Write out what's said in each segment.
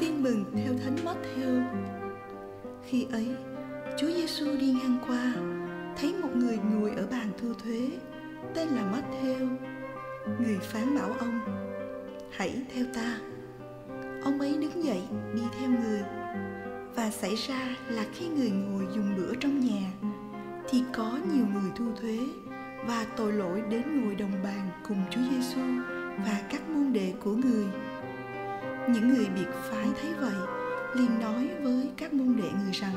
Tin mừng theo Thánh Matthew. Khi ấy, Chúa Giêsu đi ngang qua, thấy một người ngồi ở bàn thu thuế, tên là Matthew. Người phán bảo ông: "Hãy theo ta." Ông ấy đứng dậy đi theo người. Và xảy ra là khi người ngồi dùng bữa trong nhà, thì có nhiều người thu thuế và tội lỗi đến ngồi đồng bàn cùng Chúa Giêsu và các môn đệ của người. Những người biệt phái thấy vậy, liền nói với các môn đệ người rằng,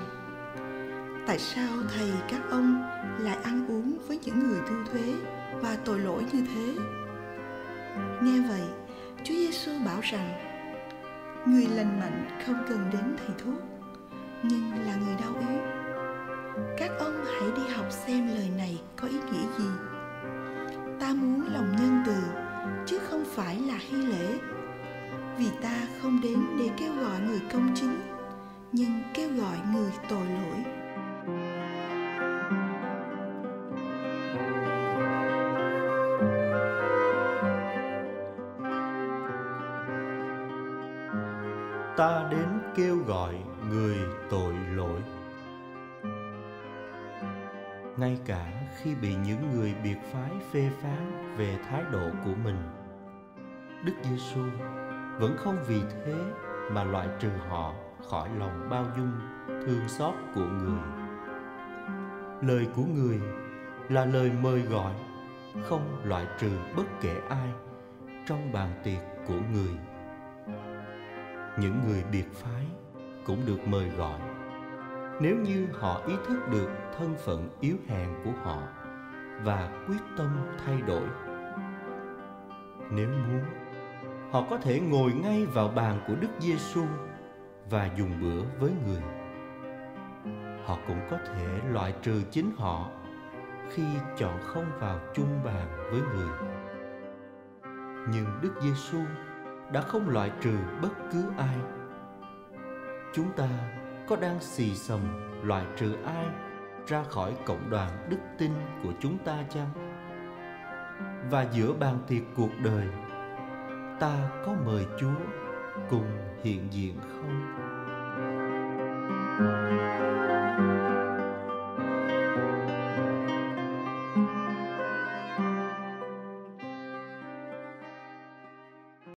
tại sao thầy các ông lại ăn uống với những người thu thuế và tội lỗi như thế? Nghe vậy, chúa giêsu bảo rằng, người lành mạnh không cần đến thầy thuốc, nhưng là người đau yếu các ông hãy đi học xem lời này có ý nghĩa gì? Ta muốn lòng nhân từ, chứ không phải là hy lễ. Vì ta không đến để kêu gọi người công chính, nhưng kêu gọi người tội lỗi. Ta đến kêu gọi người tội lỗi ngay cả khi bị những người biệt phái phê phán về thái độ của mình. Đức giêsu vẫn không vì thế mà loại trừ họ khỏi lòng bao dung, thương xót của người. Lời của người là lời mời gọi, không loại trừ bất kể ai trong bàn tiệc của người. Những người biệt phái cũng được mời gọi nếu như họ ý thức được thân phận yếu hèn của họ và quyết tâm thay đổi nếu muốn, họ có thể ngồi ngay vào bàn của Đức Giêsu và dùng bữa với người. Họ cũng có thể loại trừ chính họ khi chọn không vào chung bàn với người. Nhưng Đức Giêsu đã không loại trừ bất cứ ai. Chúng ta có đang xì xầm loại trừ ai ra khỏi cộng đoàn đức tin của chúng ta chăng? Và giữa bàn tiệc cuộc đời, ta có mời Chúa cùng hiện diện không? thank you